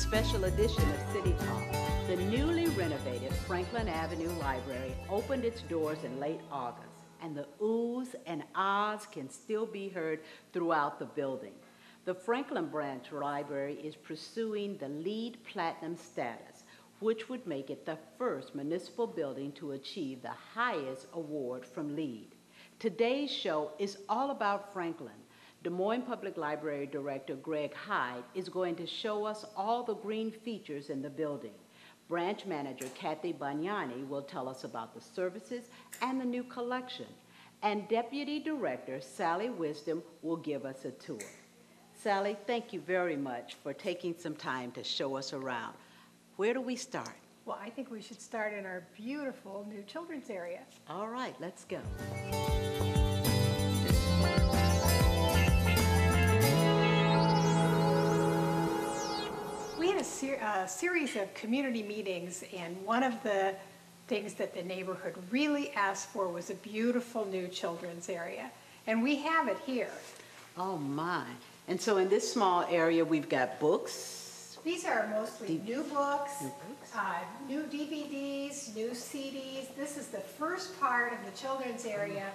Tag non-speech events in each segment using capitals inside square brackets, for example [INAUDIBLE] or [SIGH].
Special edition of City Talk. The newly renovated Franklin Avenue Library opened its doors in late August, and the oohs and ahs can still be heard throughout the building. The Franklin Branch Library is pursuing the LEED Platinum status, which would make it the first municipal building to achieve the highest award from LEED. Today's show is all about Franklin. Des Moines Public Library Director Greg Hyde is going to show us all the green features in the building. Branch Manager Kathy Bagnani will tell us about the services and the new collection. And Deputy Director Sally Wisdom will give us a tour. Sally, thank you very much for taking some time to show us around. Where do we start? Well, I think we should start in our beautiful new children's area. All right, let's go. Ser- uh, series of community meetings, and one of the things that the neighborhood really asked for was a beautiful new children's area. And we have it here. Oh, my. And so in this small area, we've got books. These are mostly new books, New books. uh, new DVDs, new CDs. This is the first part of the children's area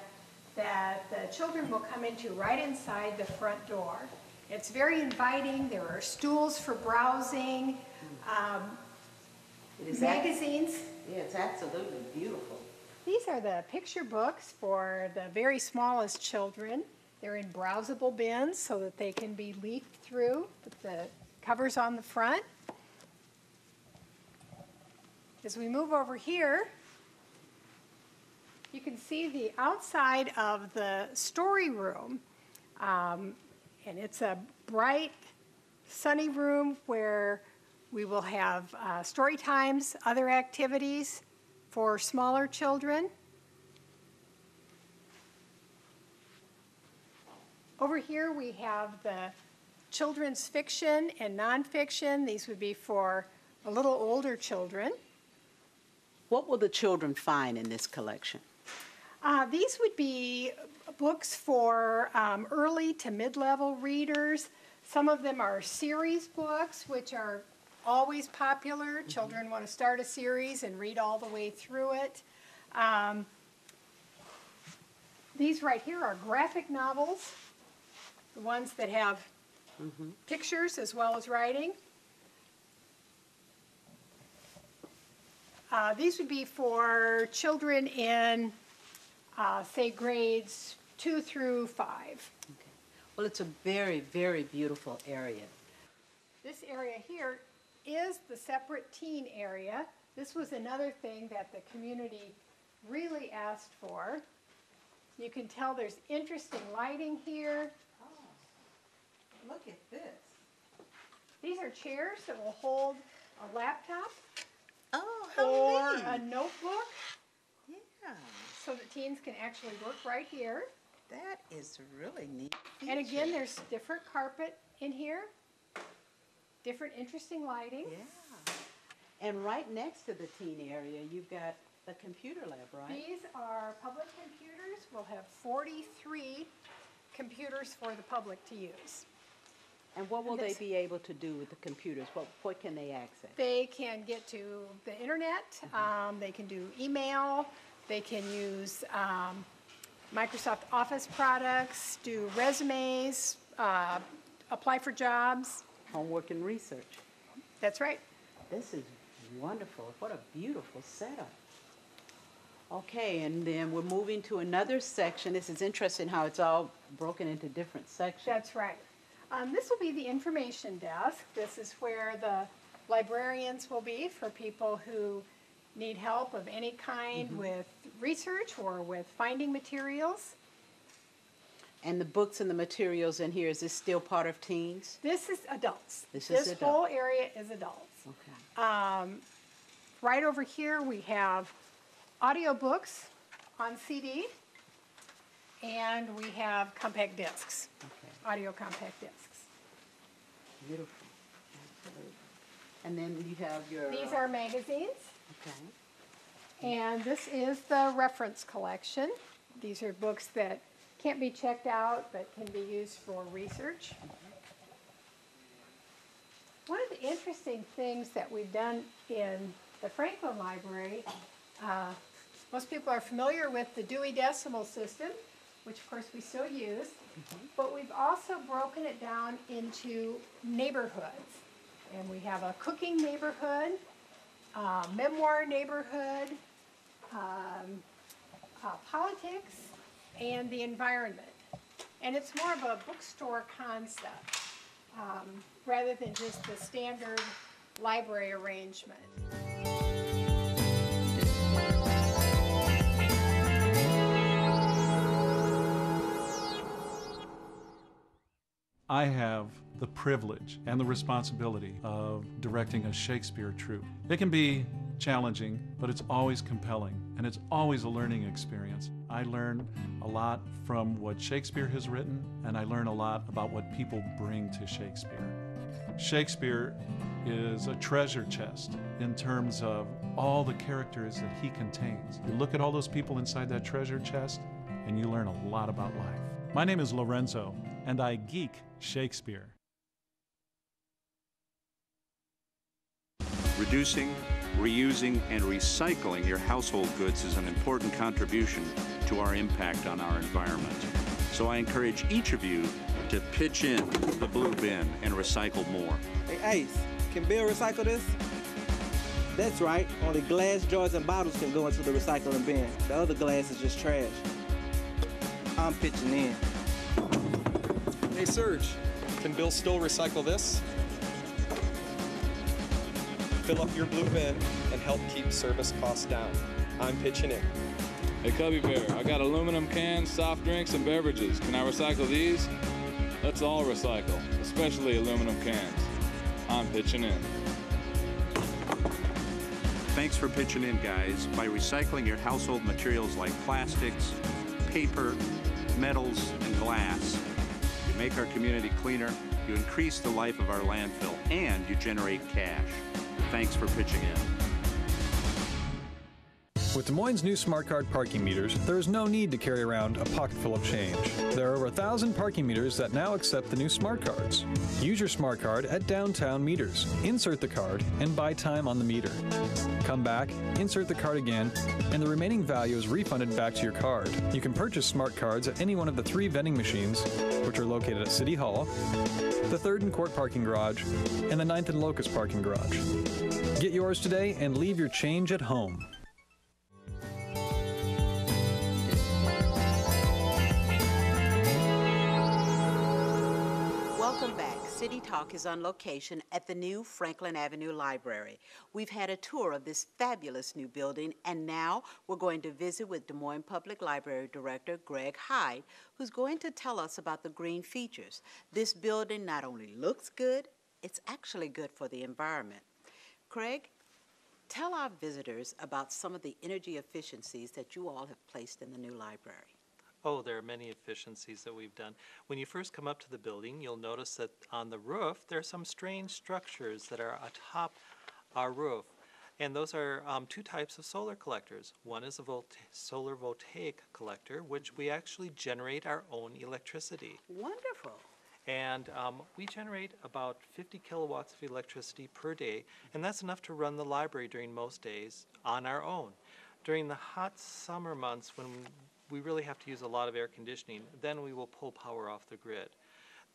that the children will come into right inside the front door. It's very inviting. There are stools for browsing, um, It is ab- magazines. Yeah, it's absolutely beautiful. These are the picture books for the very smallest children. They're in browsable bins so that they can be leafed through with the covers on the front. As we move over here, you can see the outside of the story room. Um, and it's a bright, sunny room where we will have uh, story times, other activities for smaller children. Over here, we have the children's fiction and nonfiction. These would be for a little older children. What will the children find in this collection? Uh, these would be books for um, early to mid-level readers. Some of them are series books, which are always popular. Children want to start a series and read all the way through it. Um, these right here are graphic novels, the ones that have pictures as well as writing. Uh, these would be for children in uh, say grades two through five. Okay. Well, it's a very, very beautiful area. This area here is the separate teen area. This was another thing that the community really asked for. You can tell there's interesting lighting here. Look at this. These are chairs that will hold a laptop Oh, or a notebook Yeah, so that teens can actually work right here. that is really neat. And again, there's different carpet in here, different interesting lighting. Yeah. And right next to the teen area, you've got the computer lab, right? These are public computers. We'll have 43 computers for the public to use. And what will they be able to do with the computers? What, what can they access? They can get to the internet, um, they can do email, they can use um, Microsoft Office products, do resumes, uh, apply for jobs. Homework and research. That's right. This is wonderful. What a beautiful setup. Okay, and then we're moving to another section. This is interesting how it's all broken into different sections. That's right. Um, this will be the information desk. This is where the librarians will be for people who need help of any kind with research or with finding materials. And the books and the materials in here, is this still part of teens? This is adults. This is This whole area is adults. Okay. Um, right over here, we have audiobooks on CD, and we have compact discs, Okay, audio compact discs. beautiful. Absolutely. And then you have your. These are magazines. Okay. And this is the reference collection. These are books that can't be checked out but can be used for research. One of the interesting things that we've done in the Franklin Library, uh, most people are familiar with the Dewey Decimal System, which of course we still use, but we've also broken it down into neighborhoods. And we have a cooking neighborhood, memoir neighborhood, um, uh, politics, and the environment. And it's more of a bookstore concept um, rather than just the standard library arrangement. I have the privilege and the responsibility of directing a Shakespeare troupe. It can be challenging, but it's always compelling and it's always a learning experience. I learn a lot from what Shakespeare has written, and I learn a lot about what people bring to Shakespeare. Shakespeare is a treasure chest in terms of all the characters that he contains. You look at all those people inside that treasure chest, and you learn a lot about life. My name is Lorenzo, and I geek Shakespeare. Reducing, reusing, and recycling your household goods is an important contribution to our impact on our environment. So I encourage each of you to pitch in the blue bin and recycle more. Hey, Ace, can Bill recycle this? That's right, only glass jars and bottles can go into the recycling bin. The other glass is just trash. I'm pitching in. Hey Serge, can Bill still recycle this? Fill up your blue bin and help keep service costs down. I'm pitching in. Hey Cubby Bear, I got aluminum cans, soft drinks, and beverages. Can I recycle these? Let's all recycle, especially aluminum cans. I'm pitching in. Thanks for pitching in, guys. By recycling your household materials like plastics, paper, metals, and glass, you make our community cleaner, you increase the life of our landfill, and you generate cash. Thanks for pitching in. With Des Moines' new smart card parking meters, there is no need to carry around a pocket full of change. There are over a thousand parking meters that now accept the new smart cards. Use your smart card at downtown meters. Insert the card and buy time on the meter. Come back, insert the card again, and the remaining value is refunded back to your card. You can purchase smart cards at any one of the three vending machines, which are located at City Hall, the 3rd and Court parking garage, and the 9th and Locust parking garage. Get yours today and leave your change at home. City Talk is on location at the new Franklin Avenue Library. We've had a tour of this fabulous new building, and now we're going to visit with Des Moines Public Library Director Greg Hyde, who's going to tell us about the green features. This building not only looks good, it's actually good for the environment. Craig, tell our visitors about some of the energy efficiencies that you all have placed in the new library. Oh, there are many efficiencies that we've done. When you first come up to the building, you'll notice that on the roof, there are some strange structures that are atop our roof. And those are um, two types of solar collectors. One is a volta- solar voltaic collector, which we actually generate our own electricity. Wonderful. And um, we generate about 50 kilowatts of electricity per day, and that's enough to run the library during most days on our own. During the hot summer months, when we really have to use a lot of air conditioning, then we will pull power off the grid.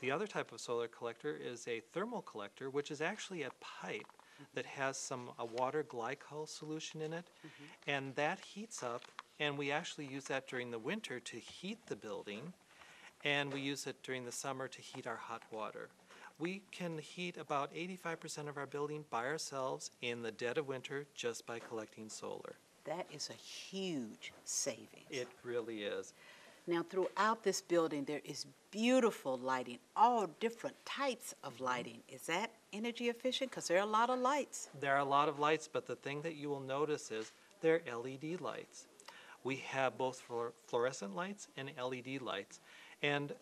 The other type of solar collector is a thermal collector, which is actually a pipe mm-hmm. that has some a water glycol solution in it, mm-hmm. and that heats up, and we actually use that during the winter to heat the building, and we use it during the summer to heat our hot water. We can heat about 85% of our building by ourselves in the dead of winter just by collecting solar. That is a huge savings. It really is. Now, throughout this building, there is beautiful lighting, all different types of mm-hmm. lighting. Is that energy efficient? Because there are a lot of lights. There are a lot of lights, but the thing that you will notice is they're LED lights. We have both fluorescent lights and LED lights. And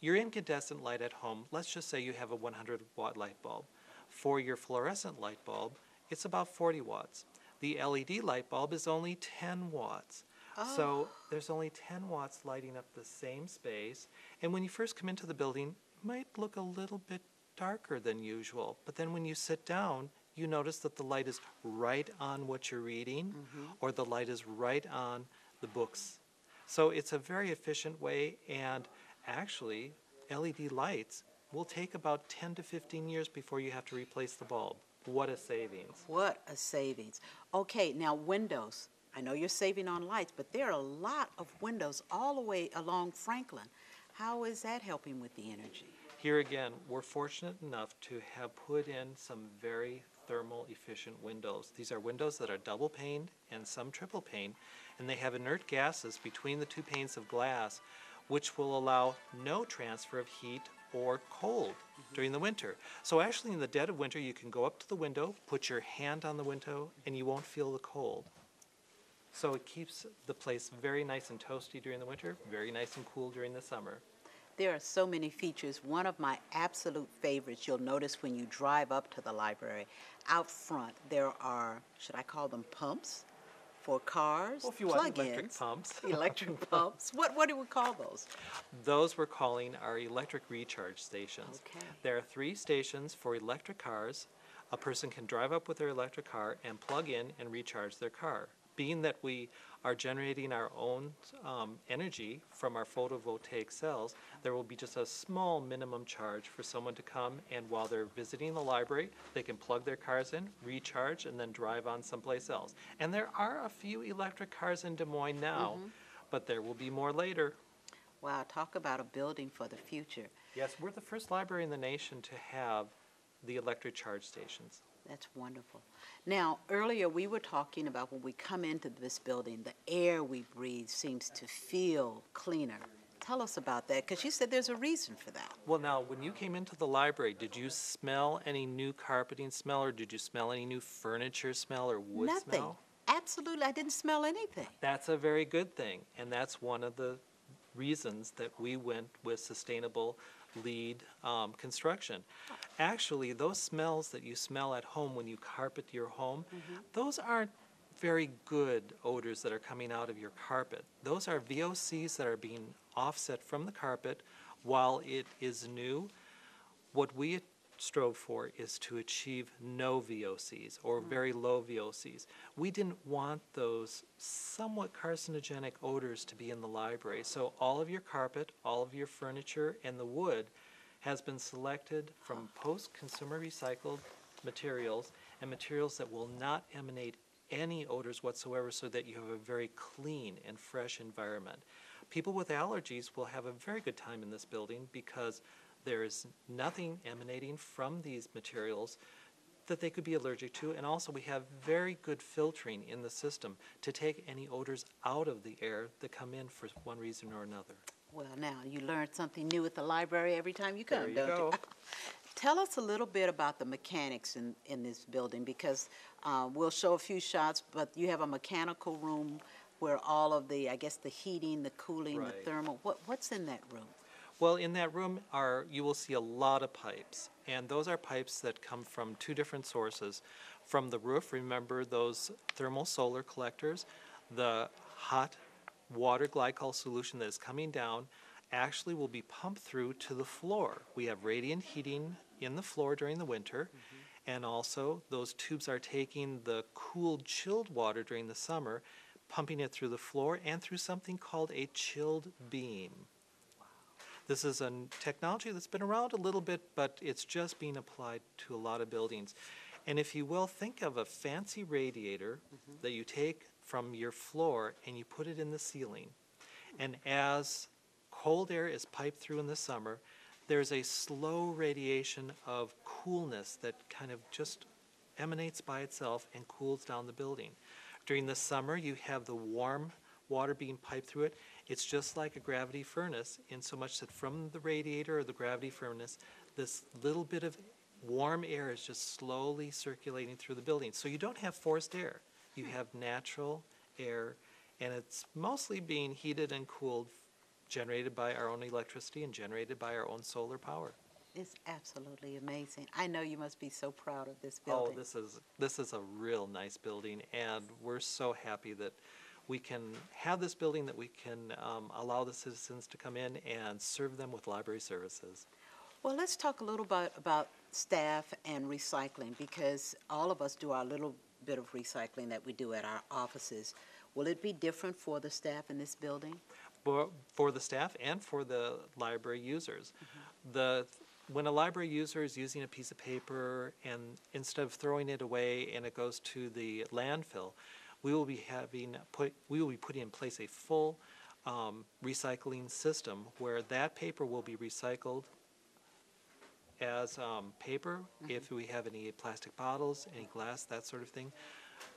your incandescent light at home, let's just say you have a 100 watt light bulb. For your fluorescent light bulb, it's about 40 watts. The LED light bulb is only 10 watts. So oh. there's only 10 watts lighting up the same space. And when you first come into the building, it might look a little bit darker than usual. But then when you sit down, you notice that the light is right on what you're reading mm-hmm. or the light is right on the books. So it's a very efficient way, and actually, LED lights will take about 10 to 15 years before you have to replace the bulb. What a savings. What a savings. Okay, now windows. I know you're saving on lights, but there are a lot of windows all the way along Franklin. How is that helping with the energy? Here again, we're fortunate enough to have put in some very thermal efficient windows. These are windows that are double paned and some triple pane, and they have inert gases between the two panes of glass, which will allow no transfer of heat or cold mm-hmm. during the winter. So actually in the dead of winter, you can go up to the window, put your hand on the window, and you won't feel the cold. So it keeps the place very nice and toasty during the winter, very nice and cool during the summer. There are so many features. One of my absolute favorites, you'll notice when you drive up to the library, out front there are, should I call them pumps for cars? Well, if you want electric pumps. [LAUGHS] electric pumps. What, what do we call those? Those we're calling our electric recharge stations. Okay. There are three stations for electric cars. A person can drive up with their electric car and plug in and recharge their car. Being that we are generating our own um, energy from our photovoltaic cells, there will be just a small minimum charge for someone to come and while they're visiting the library, they can plug their cars in, recharge, and then drive on someplace else. And there are a few electric cars in Des Moines now, but there will be more later. Wow, talk about a building for the future. Yes, we're the first library in the nation to have the electric charge stations. That's wonderful. Now, earlier we were talking about when we come into this building, the air we breathe seems to feel cleaner. Tell us about that, because you said there's a reason for that. Well, now, when you came into the library, did you smell any new carpeting smell, or did you smell any new furniture smell or wood Nothing. smell? Absolutely, I didn't smell anything. That's a very good thing, and that's one of the reasons that we went with sustainable LEED um, construction. Actually, those smells that you smell at home when you carpet your home, those aren't very good odors that are coming out of your carpet. Those are VOCs that are being offset from the carpet while it is new. What we strove for is to achieve no VOCs or mm. very low VOCs. We didn't want those somewhat carcinogenic odors to be in the library. So all of your carpet, all of your furniture, and the wood has been selected from oh. post-consumer recycled materials and materials that will not emanate any odors whatsoever so that you have a very clean and fresh environment. People with allergies will have a very good time in this building because there is nothing emanating from these materials that they could be allergic to, and also we have very good filtering in the system to take any odors out of the air that come in for one reason or another. Well, now, you learn something new at the library every time you come, There you don't go. you? [LAUGHS] Tell us a little bit about the mechanics in, in this building, because uh, we'll show a few shots, but you have a mechanical room where all of the, I guess, the heating, the cooling, the thermal, what, what's in that room? Well, in that room are you will see a lot of pipes, and those are pipes that come from two different sources. From the roof, remember those thermal solar collectors, the hot water glycol solution that is coming down actually will be pumped through to the floor. We have radiant heating in the floor during the winter, mm-hmm. and also those tubes are taking the cooled, chilled water during the summer, pumping it through the floor and through something called a chilled beam. This is a technology that's been around a little bit, but it's just being applied to a lot of buildings. And if you will, think of a fancy radiator mm-hmm. that you take from your floor and you put it in the ceiling. And as cold air is piped through in the summer, there's a slow radiation of coolness that kind of just emanates by itself and cools down the building. During the summer, you have the warm water being piped through it. It's just like a gravity furnace, in so much that from the radiator or the gravity furnace, this little bit of warm air is just slowly circulating through the building. So you don't have forced air, you have natural air, and it's mostly being heated and cooled, generated by our own electricity and generated by our own solar power. It's absolutely amazing. I know you must be so proud of this building. Oh, building. this is this is a real nice building, and we're so happy that we can have this building that we can um, allow the citizens to come in and serve them with library services. Well, let's talk a little bit about staff and recycling because all of us do our little bit of recycling that we do at our offices. Will it be different for the staff in this building? for, for the staff and for the library users. The, when a library user is using a piece of paper and instead of throwing it away and it goes to the landfill, we will be having, put, we will be putting in place a full um, recycling system where that paper will be recycled as um, paper. If we have any plastic bottles, any glass, that sort of thing,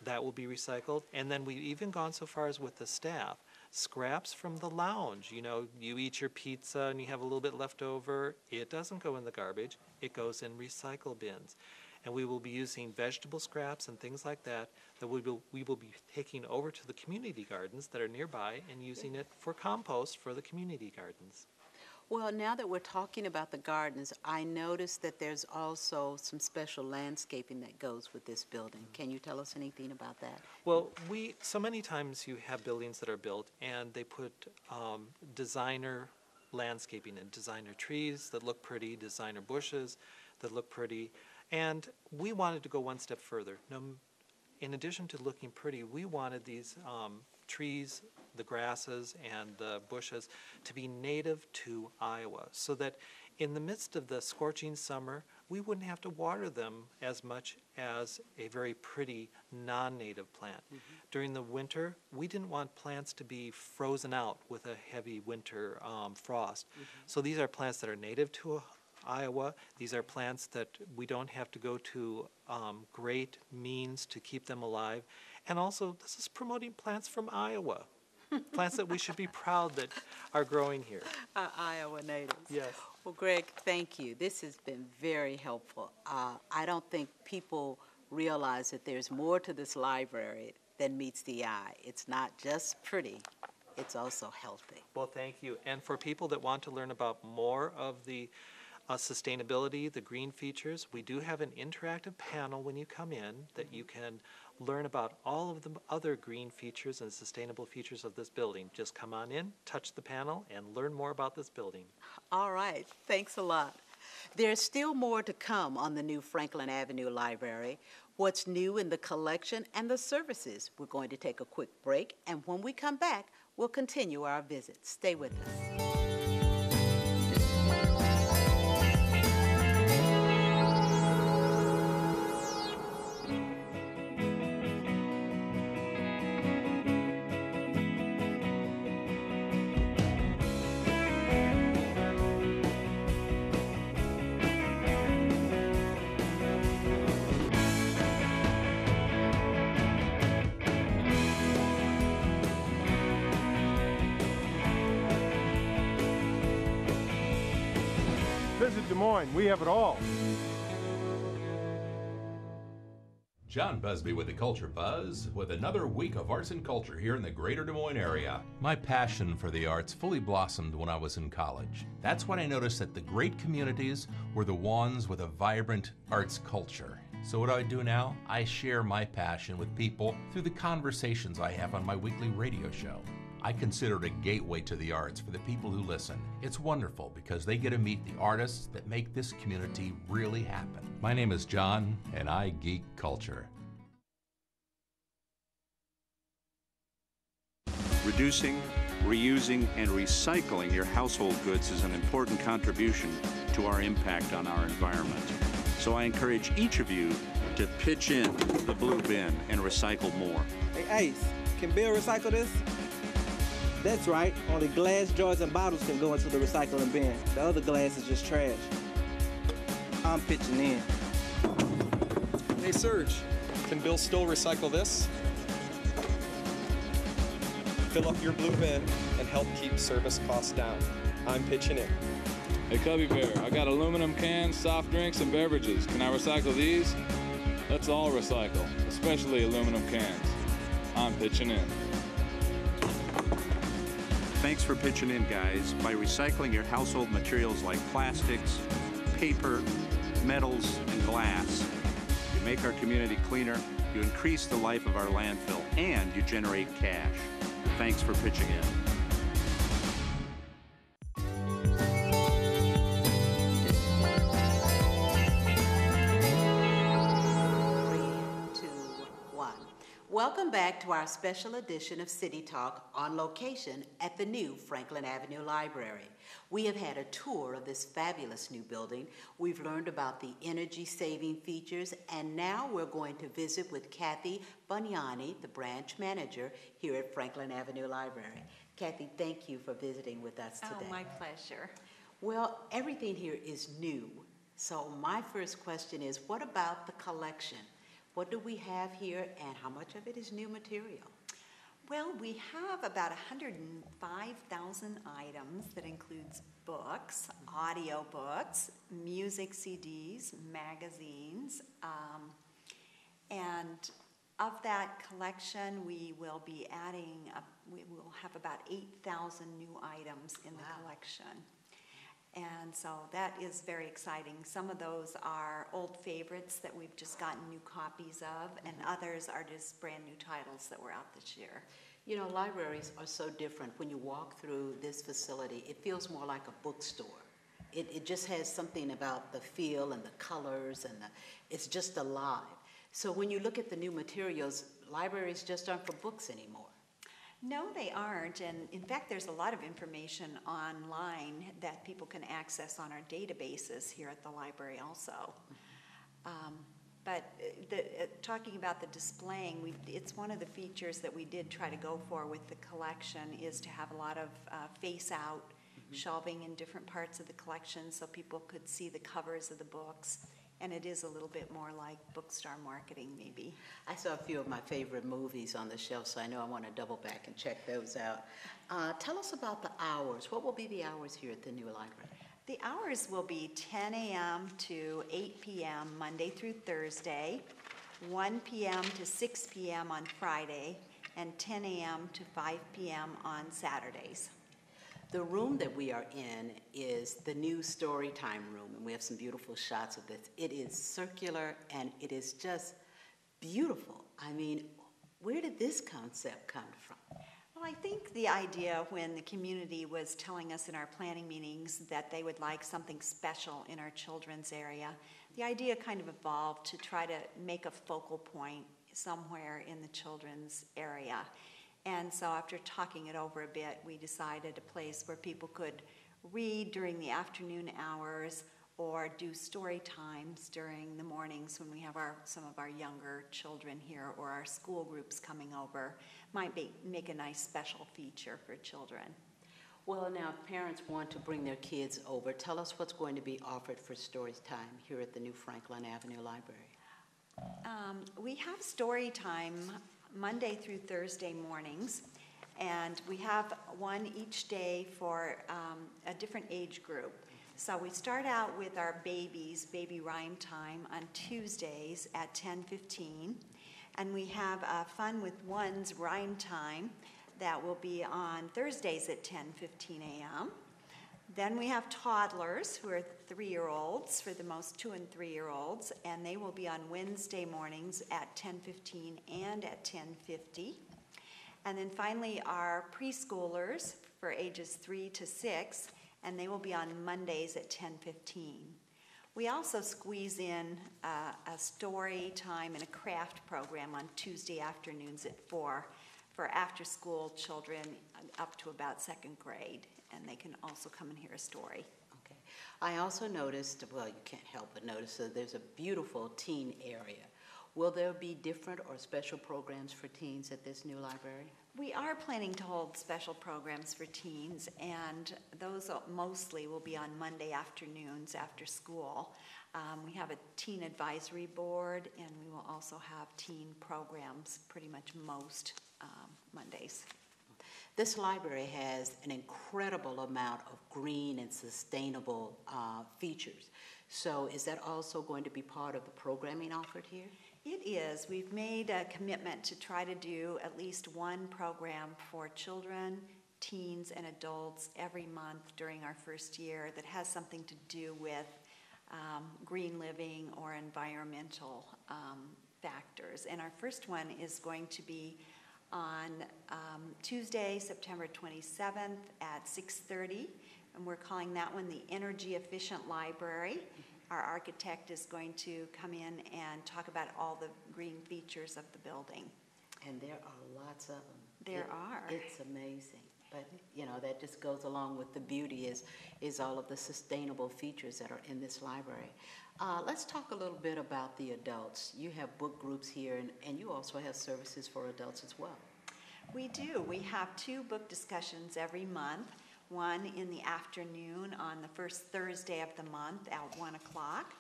that will be recycled. And then we've even gone so far as with the staff, scraps from the lounge. You know, you eat your pizza and you have a little bit left over. It doesn't go in the garbage, it goes in recycle bins. And we will be using vegetable scraps and things like that that we will, we will be taking over to the community gardens that are nearby and using it for compost for the community gardens. Well, now that we're talking about the gardens, I noticed that there's also some special landscaping that goes with this building. Can you tell us anything about that? Well, we so many times you have buildings that are built and they put um, designer landscaping and designer trees that look pretty, designer bushes that look pretty, and we wanted to go one step further. No, in addition to looking pretty, we wanted these um, trees, the grasses, and the bushes to be native to Iowa, so that in the midst of the scorching summer, we wouldn't have to water them as much as a very pretty non-native plant. During the winter, we didn't want plants to be frozen out with a heavy winter um, frost. So these are plants that are native to Iowa. These are plants that we don't have to go to um, great means to keep them alive. And also, this is promoting plants from Iowa. [LAUGHS] plants that we should be proud that are growing here. Our Iowa natives. Yes. Well, Greg, thank you. This has been very helpful. Uh, I don't think people realize that there's more to this library than meets the eye. It's not just pretty, it's also healthy. Well, thank you. And for people that want to learn about more of the uh, sustainability, the green features, we do have an interactive panel when you come in that you can learn about all of the other green features and sustainable features of this building. Just come on in, touch the panel, and learn more about this building. All right, thanks a lot. There's still more to come on the new Franklin Avenue Library. What's new in the collection and the services? We're going to take a quick break, and when we come back, we'll continue our visit. Stay with us. Have it all. John Busbee with the Culture Buzz with another week of arts and culture here in the greater Des Moines area. My passion for the arts fully blossomed when I was in college. That's when I noticed that the great communities were the ones with a vibrant arts culture. So, what do I do now? I share my passion with people through the conversations I have on my weekly radio show. I consider it a gateway to the arts for the people who listen. It's wonderful because they get to meet the artists that make this community really happen. My name is John, and I geek culture. Reducing, reusing, and recycling your household goods is an important contribution to our impact on our environment. So I encourage each of you to pitch in the blue bin and recycle more. Hey, Ace, can Bill recycle this? That's right. Only glass jars and bottles can go into the recycling bin. The other glass is just trash. I'm pitching in. Hey, Serge, can Bill still recycle this? Fill up your blue bin and help keep service costs down. I'm pitching in. Hey, Cubby Bear, I got aluminum cans, soft drinks, and beverages. Can I recycle these? Let's all recycle, especially aluminum cans. I'm pitching in. Thanks for pitching in, guys. By recycling your household materials like plastics, paper, metals, and glass, you make our community cleaner, you increase the life of our landfill, and you generate cash. Thanks for pitching in. Welcome back to our special edition of City Talk on location at the new Franklin Avenue Library. We have had a tour of this fabulous new building. We've learned about the energy saving features, and now we're going to visit with Kathy Bunyani, the branch manager here at Franklin Avenue Library. Kathy, thank you for visiting with us oh, today. Oh, my pleasure. Well, everything here is new. So, my first question is what about the collection? What do we have here, and how much of it is new material? Well, we have about 105,000 items that includes books, audio books, music CDs, magazines, um, and of that collection, we will be adding, a, we will have about 8,000 new items in the collection. And so that is very exciting. Some of those are old favorites that we've just gotten new copies of, and mm-hmm. others are just brand new titles that were out this year. You know, libraries are so different. When you walk through this facility, it feels more like a bookstore. It, it just has something about the feel and the colors, and the, it's just alive. So when you look at the new materials, libraries just aren't for books anymore. No, they aren't. And in fact, there's a lot of information online that people can access on our databases here at the library also. Um, but uh, the, uh, talking about the displaying, we, it's one of the features that we did try to go for with the collection is to have a lot of uh, face out mm-hmm. shelving in different parts of the collection so people could see the covers of the books and it is a little bit more like bookstore marketing, maybe. I saw a few of my favorite movies on the shelf, so I know I want to double back and check those out. Uh, tell us about the hours. What will be the hours here at the new library? The hours will be 10 a.m. to 8 p.m. Monday through Thursday, 1 p.m. to 6 p.m. on Friday, and 10 a.m. to 5 p.m. on Saturdays. The room that we are in is the new story time room, and we have some beautiful shots of this. It is circular and it is just beautiful. I mean, where did this concept come from? Well, I think the idea when the community was telling us in our planning meetings that they would like something special in our children's area, the idea kind of evolved to try to make a focal point somewhere in the children's area. And so after talking it over a bit, we decided a place where people could read during the afternoon hours or do story times during the mornings when we have our, some of our younger children here or our school groups coming over might be, make a nice special feature for children. Well, now, if parents want to bring their kids over, tell us what's going to be offered for story time here at the new Franklin Avenue Library. Um, we have story time Monday through Thursday mornings, and we have one each day for um, a different age group. So we start out with our babies, baby rhyme time, on Tuesdays at 10:15, and we have uh, fun with one's rhyme time that will be on Thursdays at 10:15 a.m. Then we have toddlers who are three year olds for the most two and three year olds, and they will be on Wednesday mornings at 10:15 and at 10:50. And then finally, our preschoolers for ages three to six, and they will be on Mondays at 10:15. We also squeeze in uh, a story time and a craft program on Tuesday afternoons at four for after school children up to about second grade and they can also come and hear a story. Okay. I also noticed, well, you can't help but notice that there's a beautiful teen area. Will there be different or special programs for teens at this new library? We are planning to hold special programs for teens, and those mostly will be on Monday afternoons after school. Um, we have a teen advisory board, and we will also have teen programs pretty much most um, Mondays. This library has an incredible amount of green and sustainable uh, features. So is that also going to be part of the programming offered here? It is. We've made a commitment to try to do at least one program for children, teens, and adults every month during our first year that has something to do with um, green living or environmental um, factors. And our first one is going to be on um, Tuesday, September 27th at 6:30, and we're calling that one the Energy Efficient Library. Our architect is going to come in and talk about all the green features of the building. And there are lots of them. There It- are. It's amazing. But, you know, that just goes along with the beauty is, is all of the sustainable features that are in this library. Uh, let's talk a little bit about the adults. You have book groups here, and, and you also have services for adults as well. We do. We have two book discussions every month. One in the afternoon on the first Thursday of the month at 1 o'clock,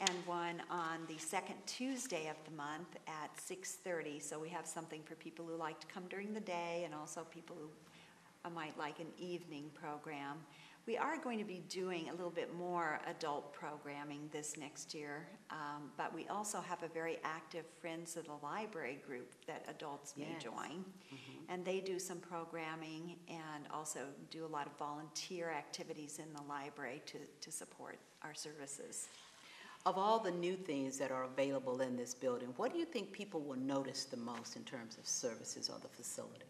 and one on the second Tuesday of the month at 6:30. So we have something for people who like to come during the day and also people who uh, might like an evening program. We are going to be doing a little bit more adult programming this next year, um, but we also have a very active Friends of the Library group that adults may Yes. join. And they do some programming and also do a lot of volunteer activities in the library to, to support our services. Of all the new things that are available in this building, what do you think people will notice the most in terms of services or the facility?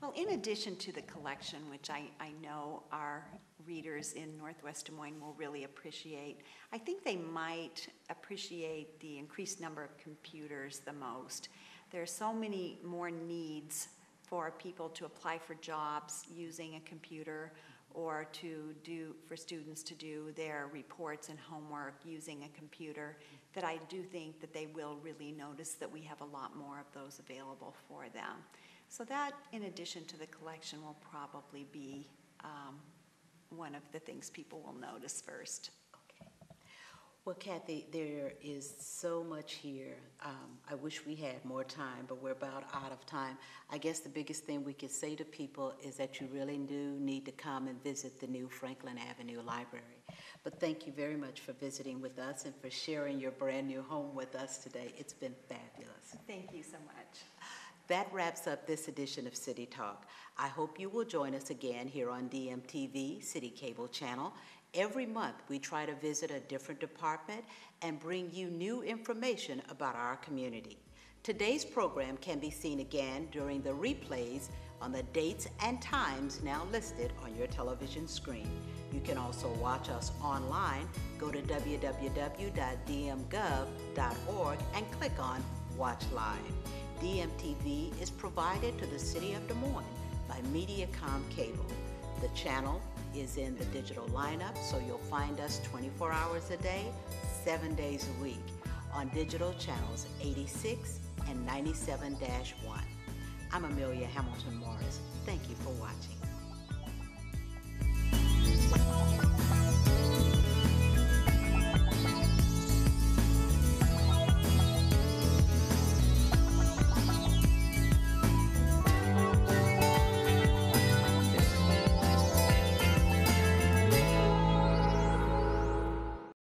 Well, in addition to the collection, which I, I know our readers in Northwest Des Moines will really appreciate, I think they might appreciate the increased number of computers the most. There are so many more needs for people to apply for jobs using a computer or to do, for students to do their reports and homework using a computer, that I do think that they will really notice that we have a lot more of those available for them. So that, in addition to the collection, will probably be um, one of the things people will notice first. Well, Kathy, there is so much here. Um, I wish we had more time, but we're about out of time. I guess the biggest thing we could say to people is that you really do need to come and visit the new Franklin Avenue Library. But thank you very much for visiting with us and for sharing your brand new home with us today. It's been fabulous. Thank you so much. That wraps up this edition of City Talk. I hope you will join us again here on DMTV, City Cable Channel. Every month, we try to visit a different department and bring you new information about our community. Today's program can be seen again during the replays on the dates and times now listed on your television screen. You can also watch us online. Go to www.dmgov.org and click on Watch Live. DMTV is provided to the City of Des Moines by MediaCom Cable. The channel is in the digital lineup, so you'll find us 24 hours a day, seven days a week on digital channels 86 and 97 1. I'm Amelia Hamilton Morris. Thank you for watching.